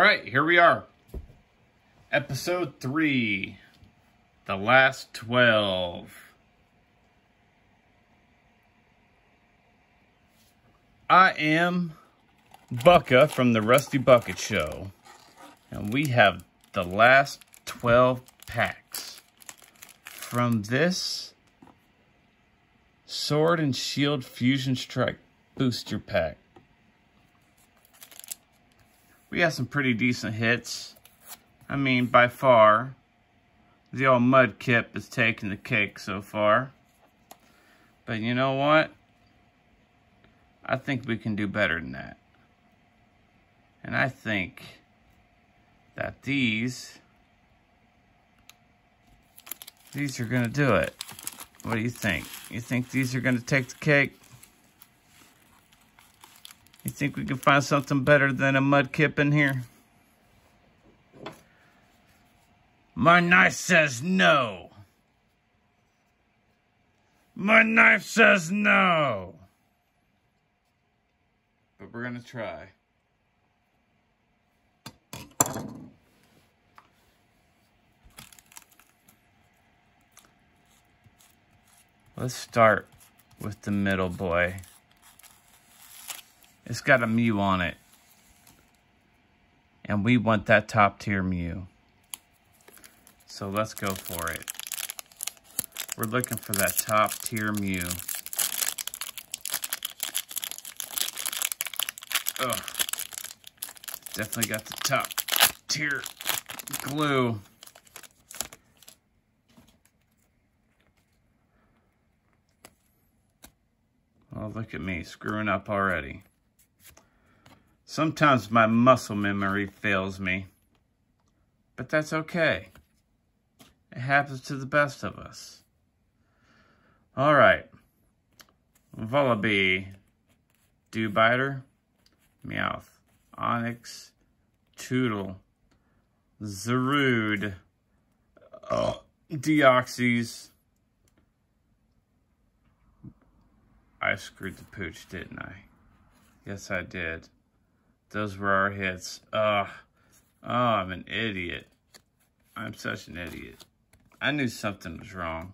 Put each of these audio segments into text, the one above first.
All right, here we are. Episode 3. The last 12. I am Bucka from the Rusty Bucket Show. And we have the last 12 packs from this Sword and Shield Fusion Strike Booster Pack. We have some pretty decent hits. I mean, by far, the old Mudkip is taking the cake so far. But you know what? I think we can do better than that. And I think that these, these are going to do it. What do you think? You think these are going to take the cake? You think we can find something better than a Mudkip in here? My knife says no. My knife says no but we're going to try. Let's start with the middle boy. It's got a Mew on it. And we want that top tier Mew. So let's go for it. We're looking for that top tier Mew. Oh, definitely got the top tier glue. Oh, look at me, screwing up already. Sometimes my muscle memory fails me, but that's okay. It happens to the best of us. All right. Vullaby, Dew Biter, Meowth, Onix, Tootle, Zarude, uh, Deoxys. I screwed the pooch, didn't I? Yes, I did. Those were our hits. Ugh. Oh, I'm an idiot. I'm such an idiot. I knew something was wrong.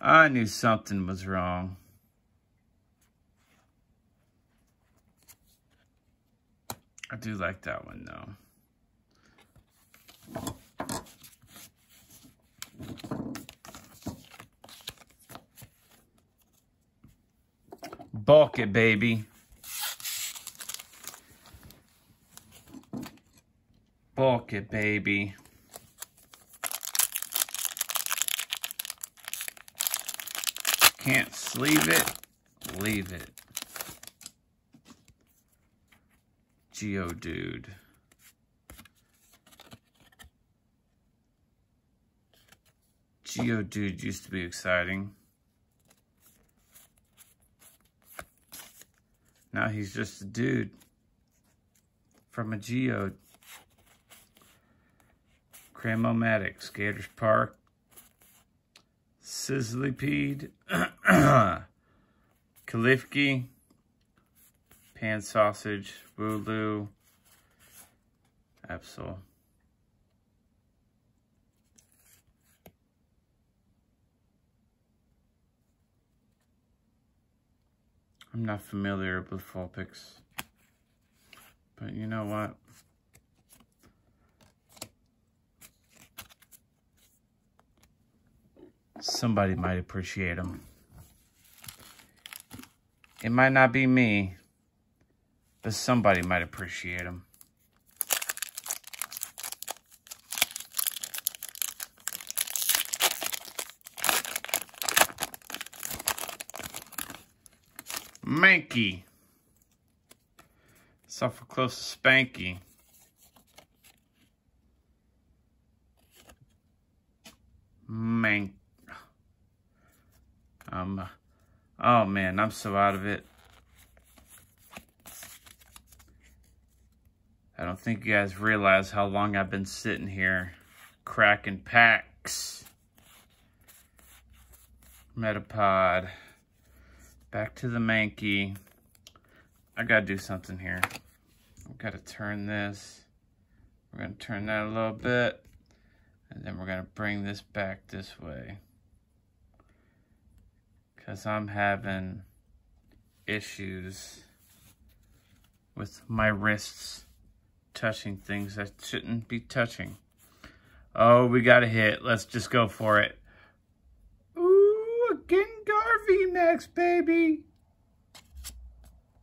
I knew something was wrong. I do like that one though. Bulk it, baby. It, baby. Can't sleeve it, leave it. Geodude. Geodude used to be exciting. Now he's just a dude from a Geode. Cram-o-matic, Skaters Park, Sizzlipede, Klefki, pan sausage, Wooloo, Absol. I'm not familiar with Vulpix, but you know what? Somebody might appreciate them. It might not be me, but somebody might appreciate them. Mankey. Suffer close to Spanky. Mank. Oh man, I'm so out of it. I don't think you guys realize how long I've been sitting here cracking packs. Metapod. Back to the Mankey. I gotta do something here. I got to turn this. We're to turn that a little bit. And then we're to bring this back this way. Because I'm having issues with my wrists touching things that shouldn't be touching. Oh, we got a hit. Let's just go for it. Ooh, again Garvey Max, baby.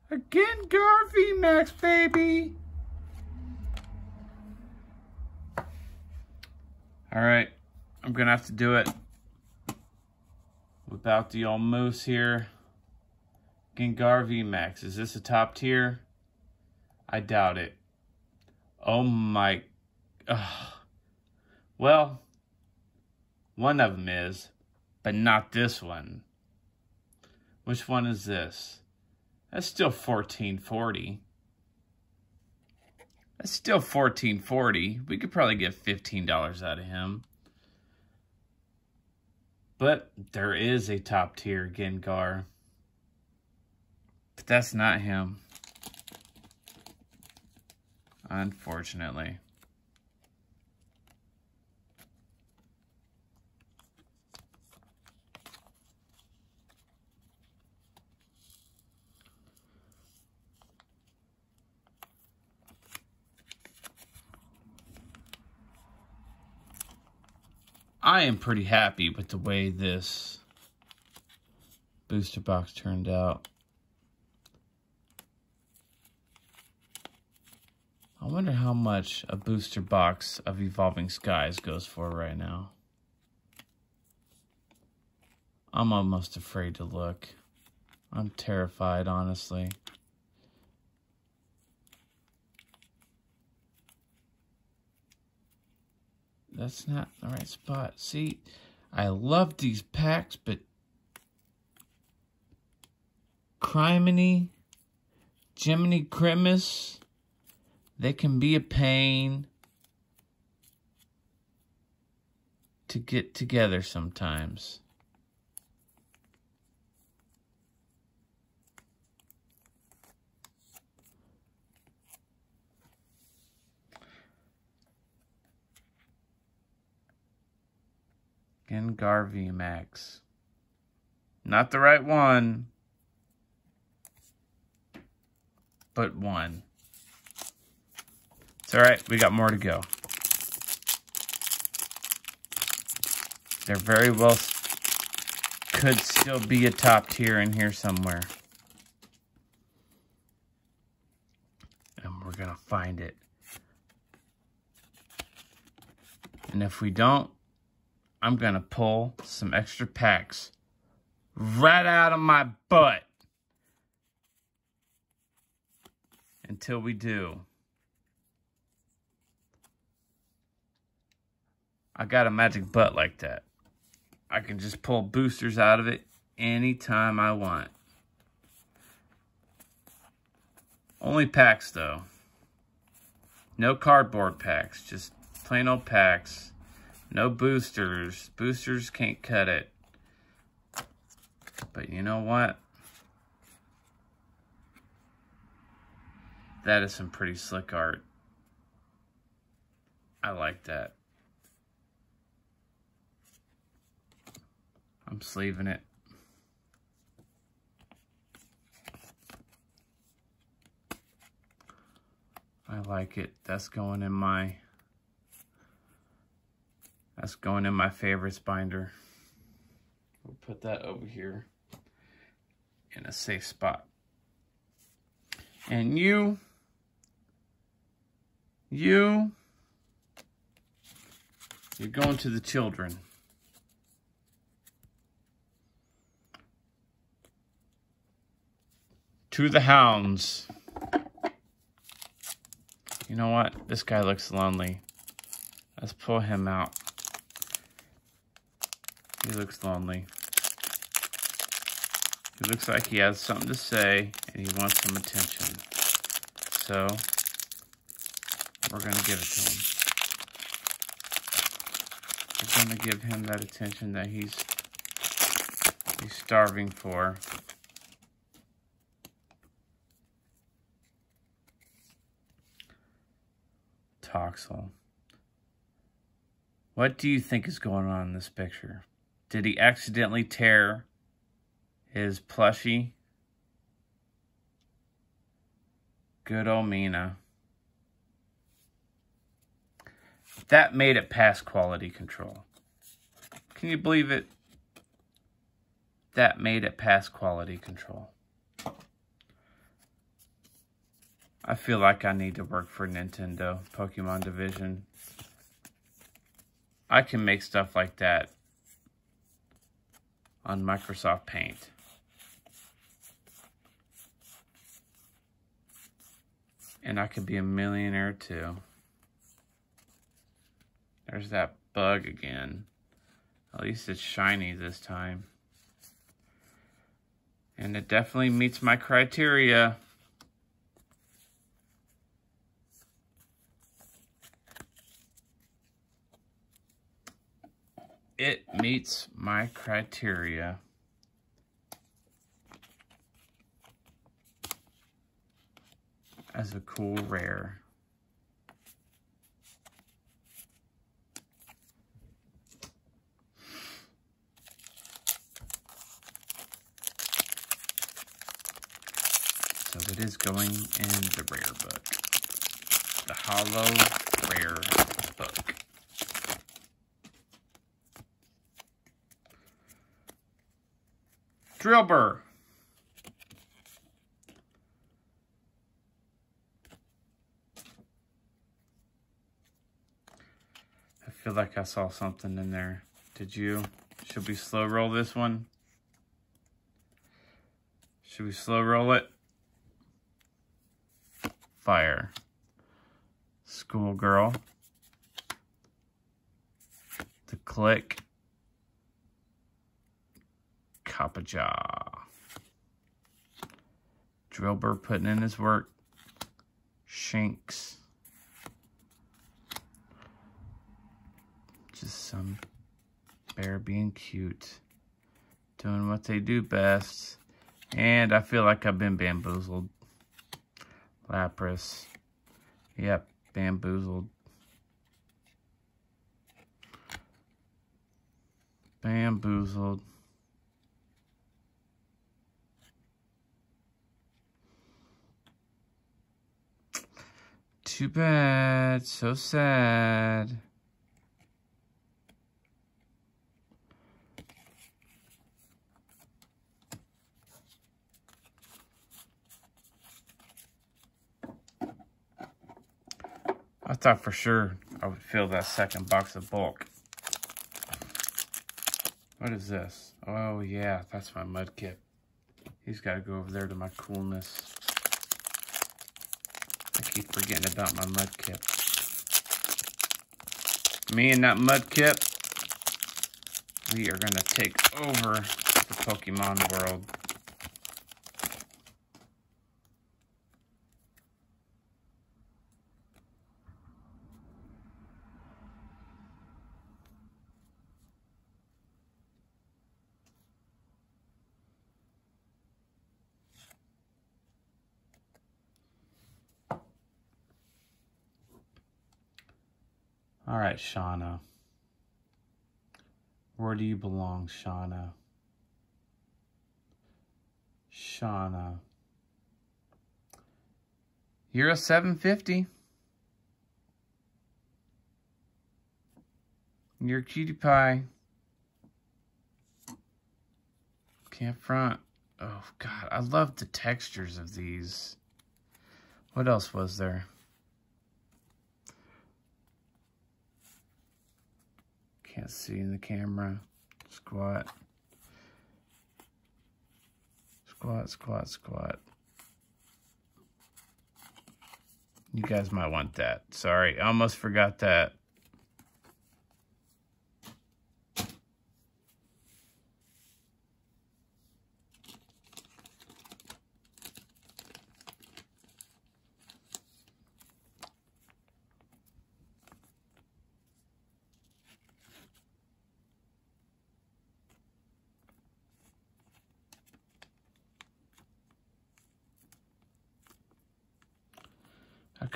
a Gengar VMAX, baby. All right, I'm gonna have to do it without the old moose here. Gengar VMAX, is this a top tier? I doubt it. Oh my, ugh. well, one of them is, but not this one. Which one is this? That's still 1440. That's still 1440. We could probably get $15 out of him. But there is a top tier Gengar. But that's not him. Unfortunately. I am pretty happy with the way this booster box turned out. I wonder how much a booster box of Evolving Skies goes for right now. I'm almost afraid to look. I'm terrified, honestly. That's not the right spot. See, I love these packs, but Criminy, Jiminy Grimace, they can be a pain to get together sometimes. Gengar VMAX. Not the right one, but one. It's all right. We got more to go. There very well could still be a top tier in here somewhere. And we're going to find it. And if we don't, I'm going to pull some extra packs right out of my butt until we do. I got a magic butt like that. I can just pull boosters out of it anytime I want. Only packs, though. No cardboard packs, just plain old packs. No boosters. Boosters can't cut it. But you know what? That is some pretty slick art. I like that. I'm sleeving it. I like it. That's going in my that's going in my favorites binder. We'll put that over here in a safe spot. And you, you, you're going to the children. To the hounds. You know what? This guy looks lonely. Let's pull him out. He looks lonely. He looks like he has something to say and he wants some attention. So, we're going to give it to him. We're going to give him that attention that he's he's starving for. Toxel. What do you think is going on in this picture? Did he accidentally tear his plushie? Good old Mina. That made it past quality control. Can you believe it? That made it past quality control. I feel like I need to work for Nintendo Pokemon Division. I can make stuff like that on Microsoft Paint. And I could be a millionaire too. There's that bug again. At least it's shiny this time. And it definitely meets my criteria. It meets my criteria. As a cool rare. So it is going in the rare book. The hollow Rare book. Drillbur. I feel like I saw something in there. Did you? Should we slow roll this one? Should we slow roll it? Fire. Schoolgirl. The Click. Copperajah. Drillbur putting in his work. Shanks. Just some bear being cute. Doing what they do best. And I feel like I've been bamboozled. Lapras. Yep, bamboozled. Bamboozled. Too bad. So sad. I thought for sure I would fill that second box of bulk. What is this? Oh yeah, that's my Mudkip. He's got to go over there to my coolness. Keep forgetting about my Mudkip. Me and that Mudkip, we are going to take over the Pokemon world. All right, Shauna. Where do you belong, Shauna? Shauna. You're a 750. You're a cutie pie. Can't front. Oh, God. I love the textures of these. What else was there? Can't see in the camera. Squat. Squat, squat, squat. You guys might want that. Sorry, I almost forgot that.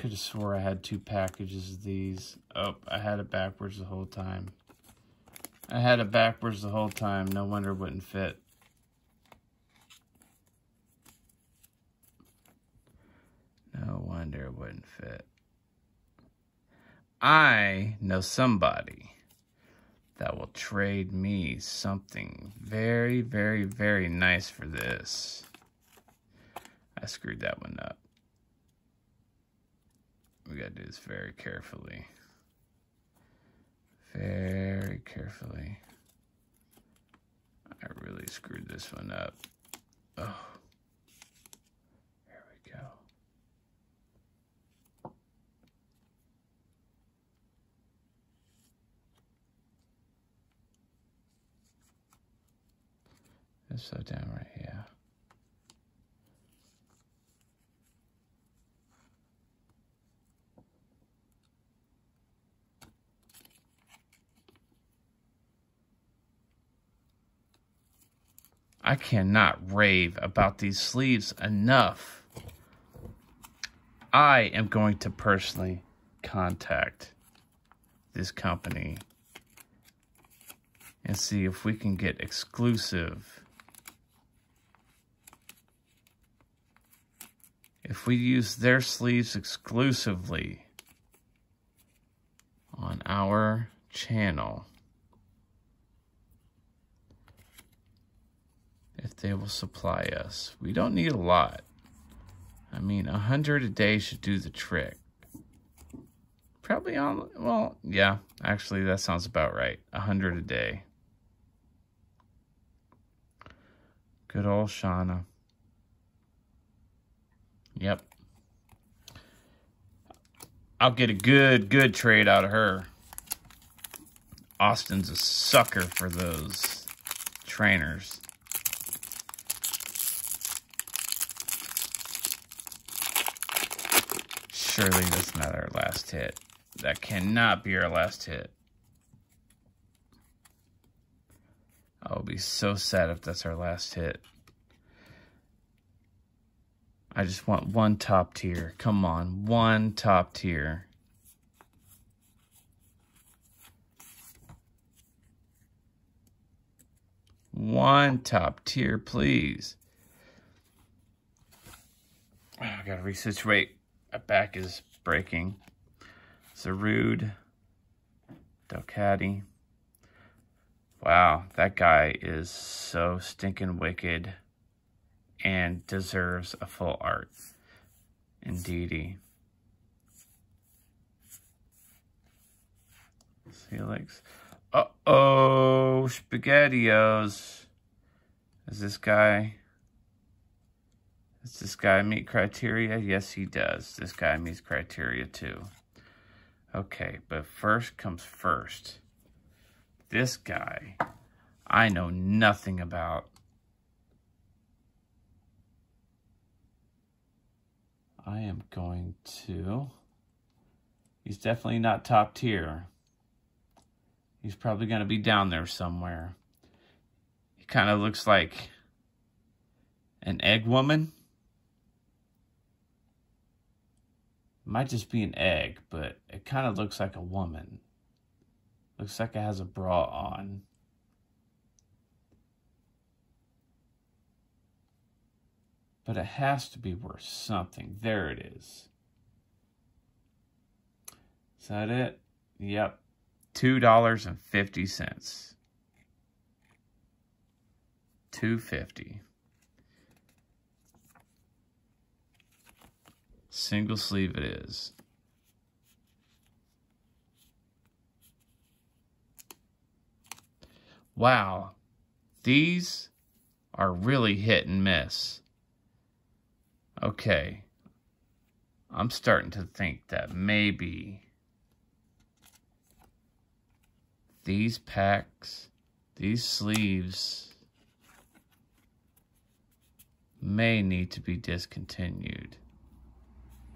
Could have swore I had two packages of these. Oh, I had it backwards the whole time. I had it backwards the whole time. No wonder it wouldn't fit. No wonder it wouldn't fit. I know somebody that will trade me something very, very, very nice for this. I screwed that one up. We gotta do this very carefully. Very carefully. I really screwed this one up. Oh. There we go. It's so down right here. I cannot rave about these sleeves enough. I am going to personally contact this company and see if we can get exclusive. If we use their sleeves exclusively on our channel, if they will supply us. We don't need a lot. I mean, a hundred a day should do the trick. Probably on, well, yeah, actually that sounds about right. A hundred a day. Good old Shauna. Yep. I'll get a good, good trade out of her. Austin's a sucker for those trainers. Surely that's not our last hit. That cannot be our last hit. I'll be so sad if that's our last hit. I just want one top tier. Come on, one top tier. One top tier, please. I gotta resituate. My back is breaking. Zarude. Delcatty. Wow, that guy is so stinking wicked and deserves a full art. Indeedy. Felix. Uh-oh, SpaghettiOs. Is this guy... Does this guy meet criteria? Yes, he does. This guy meets criteria too. Okay, but first comes first. This guy, I know nothing about. I am going to... He's definitely not top tier. He's probably going to be down there somewhere. He kind of looks like an egg woman. Might just be an egg, but it kind of looks like a woman. Looks like it has a bra on. But it has to be worth something. There it is. Is that it? Yep. $2.50. 250 Single sleeve it is. Wow, these are really hit and miss. Okay, I'm starting to think that maybe these packs, these sleeves may need to be discontinued.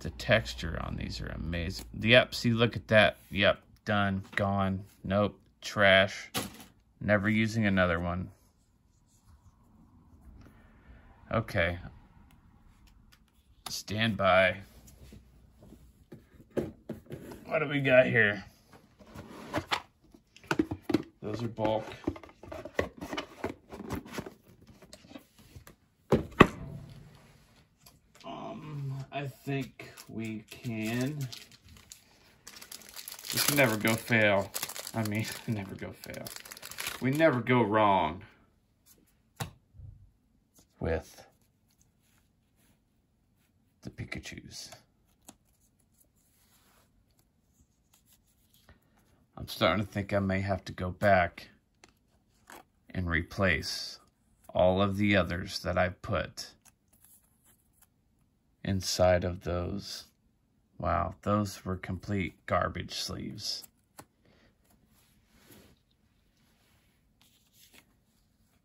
The texture on these are amazing. Yep, see, look at that. Yep, done, gone. Nope, trash. Never using another one. Okay. Stand by. what do we got here? Those are bulk. Um, I think we can. We can never go fail. I mean, never go fail. We never go wrong with the Pikachus. I'm starting to think I may have to go back and replace all of the others that I put inside of those. Wow, those were complete garbage sleeves.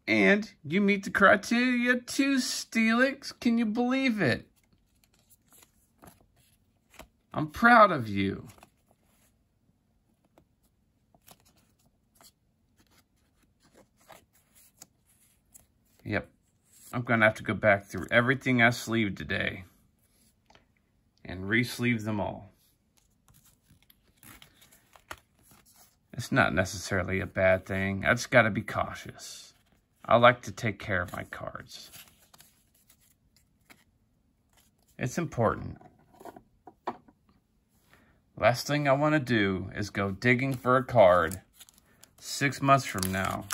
And you meet the criteria too, Steelix. Can you believe it? I'm proud of you. Yep. I'm going to have to go back through everything I sleeved today and re-sleeve them all. It's not necessarily a bad thing. I just got to be cautious. I like to take care of my cards. It's important. Last thing I want to do is go digging for a card six months from now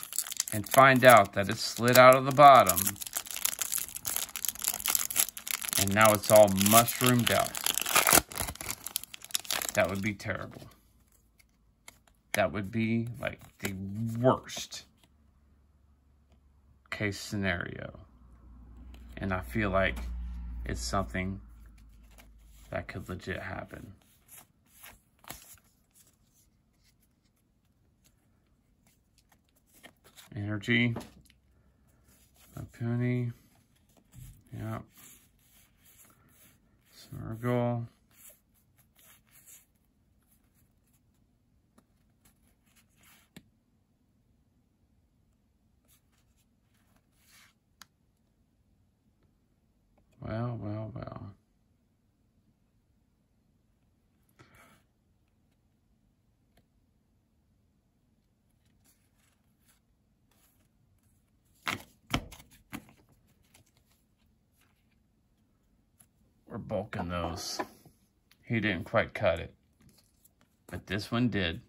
and find out that it slid out of the bottom and now it's all mushroomed out. That would be terrible. That would be like the worst case scenario. And I feel like it's something that could legit happen. Energy. A penny. Yep. Circle. Well, well, well. We're bulking those. He didn't quite cut it, but this one did.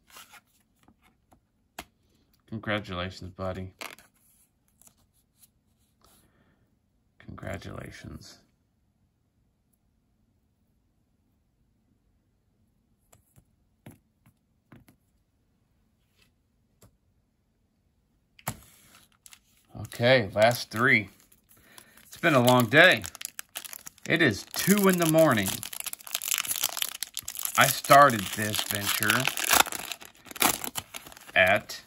Congratulations, buddy. Congratulations. Okay, last three. It's been a long day. It is 2 in the morning. I started this venture at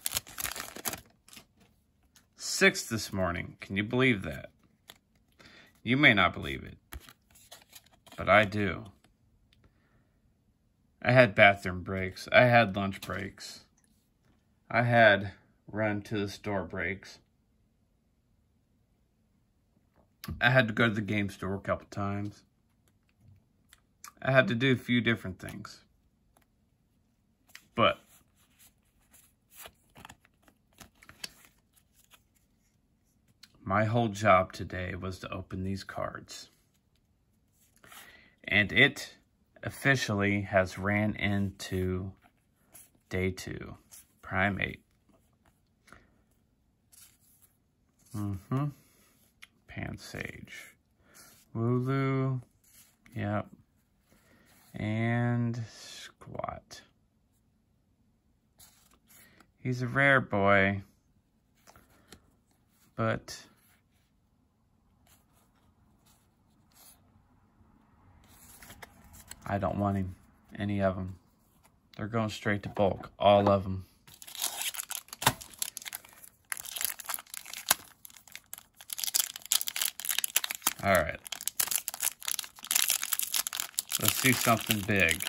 6 this morning. Can you believe that? You may not believe it, but I do. I had bathroom breaks. I had lunch breaks. I had run to the store breaks. I had to go to the game store a couple times. I had to do a few different things. But my whole job today was to open these cards. And it officially has ran into day two, primate. Mm-hmm. Pansage. Wooloo. Yep. And Squat. He's a rare boy. But... I don't want him. Any of them. They're going straight to bulk. All of them. All right. Let's do something big.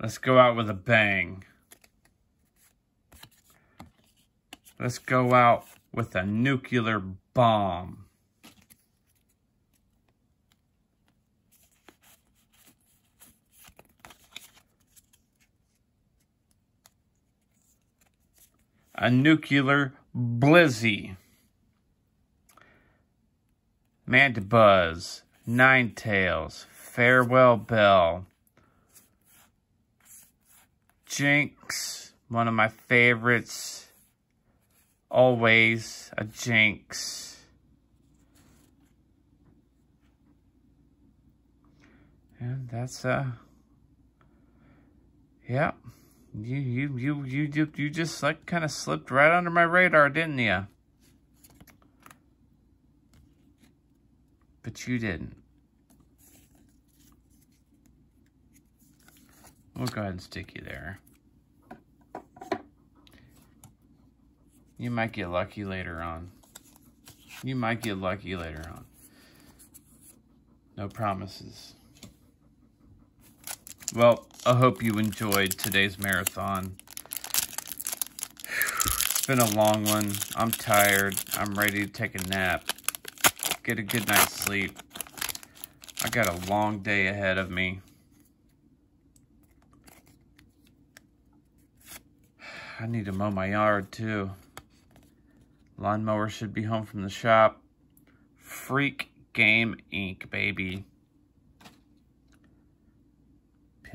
Let's go out with a bang. Let's go out with a nuclear bomb. A nuclear blizzy. Mandibuzz, Ninetales, Farewell Bell, Jynx, one of my favorites, always a Jynx. And that's, uh, yeah, you, you, you, you, you, you just like kind of slipped right under my radar, didn't you? But you didn't. We'll go ahead and stick you there. You might get lucky later on. You might get lucky later on. No promises. Well, I hope you enjoyed today's marathon. It's been a long one. I'm tired. I'm ready to take a nap get a good night's sleep. I got a long day ahead of me. I need to mow my yard too. Lawnmower should be home from the shop. Freak Game Inc., baby.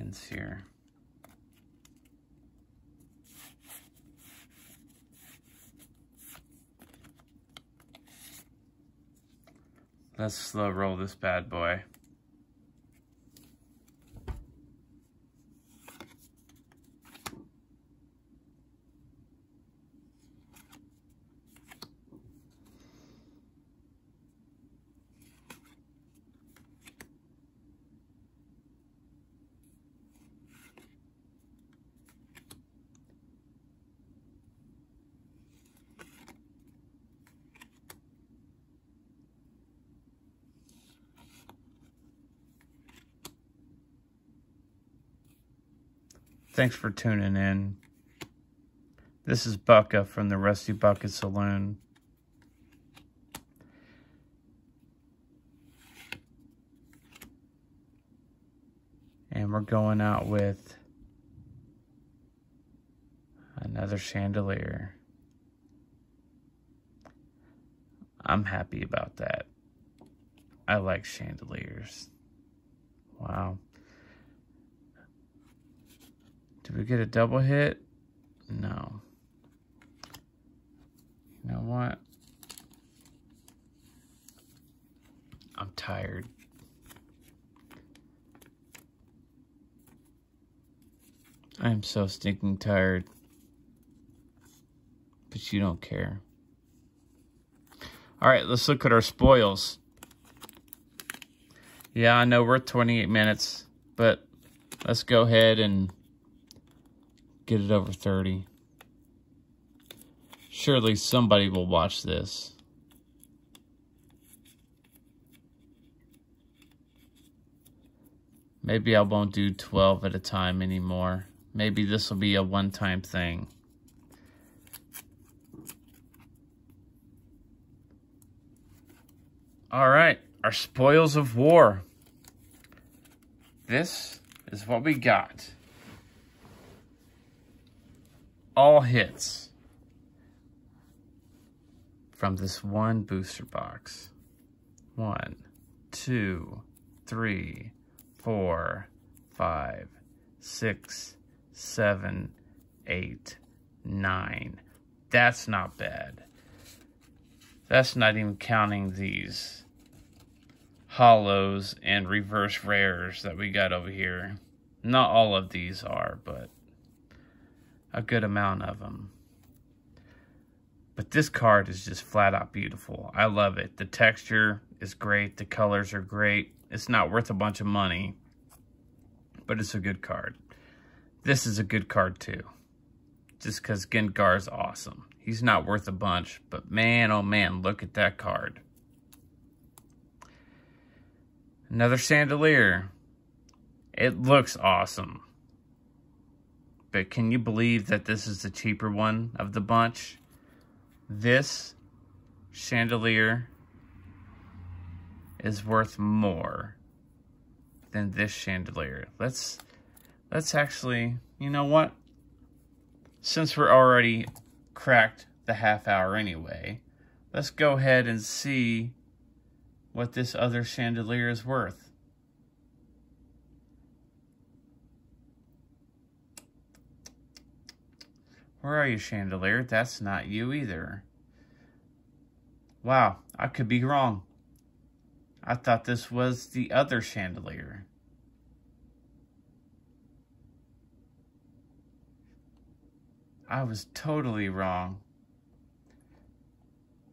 Here. Let's slow roll this bad boy. Thanks for tuning in. This is Bucka from the Rusty Bucket Saloon. And we're going out with another chandelier. I'm happy about that. I like chandeliers. Wow. Did we get a double hit? No. You know what? I'm tired. I am so stinking tired. But you don't care. Alright, let's look at our spoils. Yeah, I know we're 28 minutes, but let's go ahead and get it over 30. Surely somebody will watch this. Maybe I won't do 12 at a time anymore. Maybe this will be a one-time thing. All right, our spoils of war. This is what we got all hits from this one booster box. One, two, three, four, five, six, seven, eight, nine. That's not bad. That's not even counting these hollows and reverse rares that we got over here. Not all of these are, but a good amount of them. But this card is just flat out beautiful. I love it. The texture is great. The colors are great. It's not worth a bunch of money, but it's a good card. This is a good card too. Just because Gengar is awesome. He's not worth a bunch, but man, oh man, look at that card. Another chandelier. It looks awesome. But can you believe that this is the cheaper one of the bunch? This chandelier is worth more than this chandelier. Let's let's actually, you know what? Since we're already cracked the half hour anyway. Let's go ahead and see what this other chandelier is worth. Where are you, chandelier? That's not you either. Wow, I could be wrong. I thought this was the other chandelier. I was totally wrong.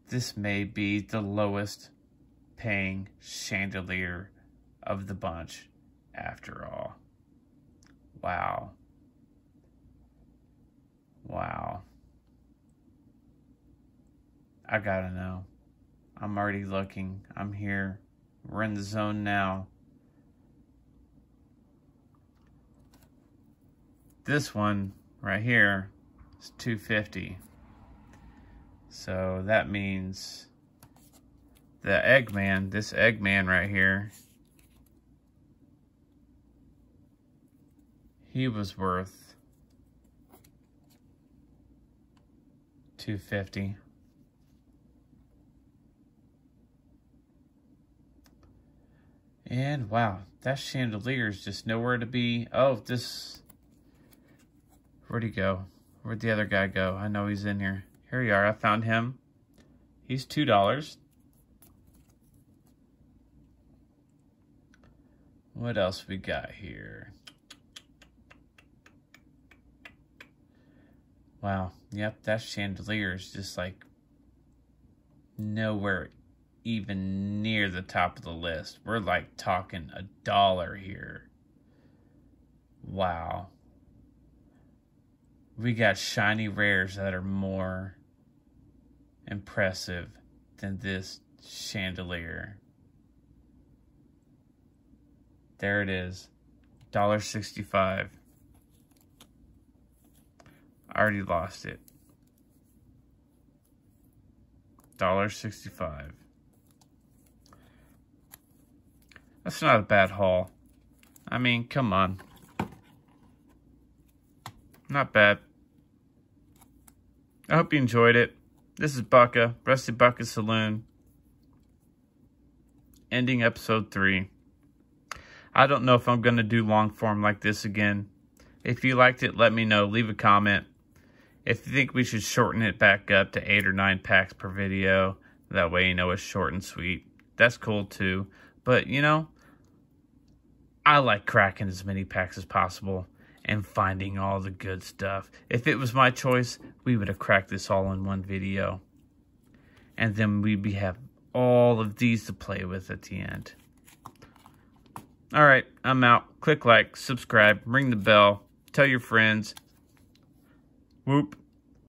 This may be the lowest paying chandelier of the bunch after all. Wow. Wow. I gotta know. I'm already looking. I'm here. We're in the zone now. This one right here is 250. So that means the Eggman, this Eggman right here, he was worth 250. And wow, that chandelier is just nowhere to be. Oh, this, where'd he go? Where'd the other guy go? I know he's in here. Here we are, I found him. He's $2. What else we got here? Wow, yep, that chandelier is just like nowhere even near the top of the list. We're like talking a dollar here. Wow. We got shiny rares that are more impressive than this chandelier. There it is. $1.65. I already lost it. $1.65. That's not a bad haul. I mean, come on. Not bad. I hope you enjoyed it. This is Bucka, Rusty Bucket Saloon, ending episode 3. I don't know if I'm going to do long form like this again. If you liked it, let me know. Leave a comment. If you think we should shorten it back up to 8 or 9 packs per video, that way you know it's short and sweet. That's cool too. But, you know, I like cracking as many packs as possible and finding all the good stuff. If it was my choice, we would have cracked this all in one video. And then we'd be have all of these to play with at the end. All right, I'm out. Click like, subscribe, ring the bell, tell your friends. Whoop.